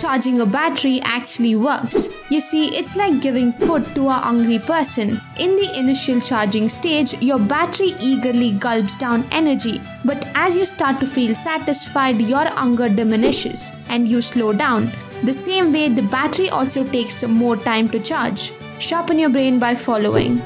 charging a battery actually works. You see, it's like giving food to a hungry person. In the initial charging stage, your battery eagerly gulps down energy, but as you start to feel satisfied, your hunger diminishes and you slow down. The same way, the battery also takes more time to charge. Sharpen your brain by following.